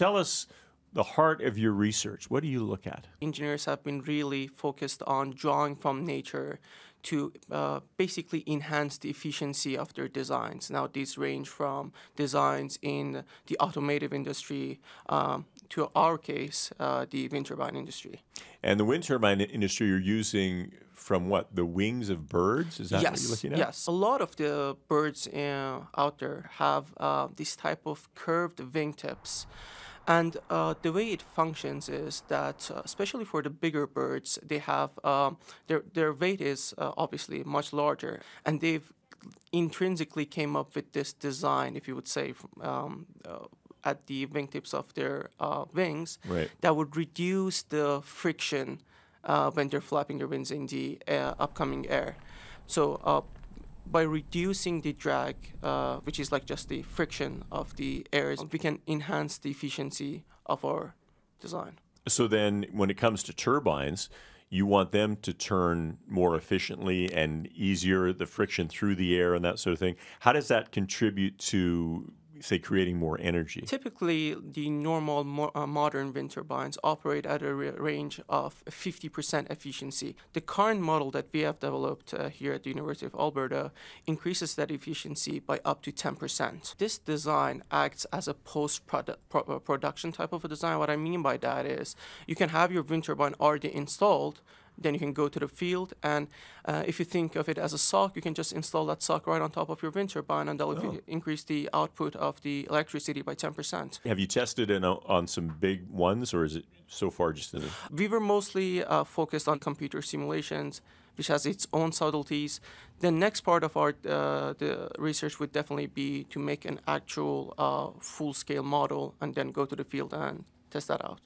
tell us the heart of your research. What do you look at? Engineers have been really focused on drawing from nature to uh, basically enhance the efficiency of their designs. Now, these range from designs in the automotive industry um, to our case, uh, the wind turbine industry. And the wind turbine industry you're using from what? The wings of birds? Is that yes, what you're looking at? Yes. A lot of the birds uh, out there have uh, this type of curved wingtips. And uh, the way it functions is that, uh, especially for the bigger birds, they have um, their their weight is uh, obviously much larger, and they've intrinsically came up with this design, if you would say, um, uh, at the wingtips of their uh, wings, right. that would reduce the friction uh, when they're flapping their wings in the upcoming air. So by reducing the drag, uh, which is like just the friction of the air, we can enhance the efficiency of our design. So then, when it comes to turbines, you want them to turn more efficiently and easier, the friction through the air and that sort of thing. How does that contribute to say creating more energy? Typically, the normal mo- uh, modern wind turbines operate at a re- range of 50% efficiency. The current model that we have developed uh, here at the University of Alberta increases that efficiency by up to 10%. This design acts as a post pro- uh, production type of a design. What I mean by that is you can have your wind turbine already installed then you can go to the field, and uh, if you think of it as a sock, you can just install that sock right on top of your wind turbine, and that'll oh. increase the output of the electricity by 10%. Have you tested it on some big ones, or is it so far just in? We were mostly uh, focused on computer simulations, which has its own subtleties. The next part of our uh, the research would definitely be to make an actual uh, full-scale model, and then go to the field and test that out.